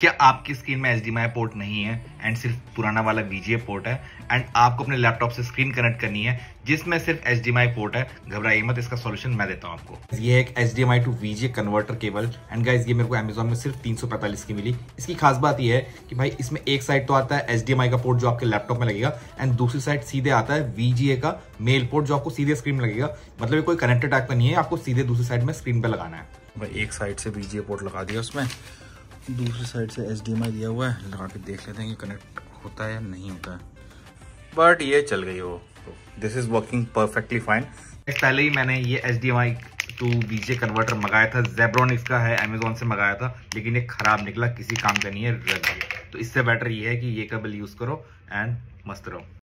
क्या आपकी स्क्रीन में एच पोर्ट नहीं है एंड सिर्फ़ पुराना वाला वीजीए पोर्ट है? एंड आपको अपने लैपटॉप से स्क्रीन कनेक्ट करनी है, जिसमें सिर्फ़ एच पोर्ट है। घबराइए मत, इसका सॉल्यूशन मैं देता हूँ आपको। ये एक H to VGA converter cable. And guys ये मेरे को अमेजोन में सिर्फ़ तीन की मिली। इसकी खास बात यह है कि भाई, इसमें एक साइड तो आता है एच का पोर्ट जो आपके लैपटॉप में लगेगा, एंड दूसरी साइड सीधे आता है वीजीए का मेल पोर्ट जो आपको सीधे स्क्रीन में लगेगा। मतलब कोई कनेक्टेड टाइप का नहीं है, आपको सीधे दूसरी साइड में स्क्रीन पर लगाना है। भाई, एक साइड से वीजीए पोर्ट लगा दिया उसमें। दूसरी साइड से एच दिया हुआ है। लगा के देख लेते हैं कि कनेक्ट होता है या नहीं होता है। बट ये चल गई वो। This is working perfectly fine पहले ही मैंने ये H D M I to VGA converter मंगाया था। जेब्रॉन इसका है अमेजोन से मंगाया था, लेकिन ये खराब निकला, किसी काम का नहीं है तो इससे बेटर ये है कि ये केबल यूज़ करो एंड मस्त रहो।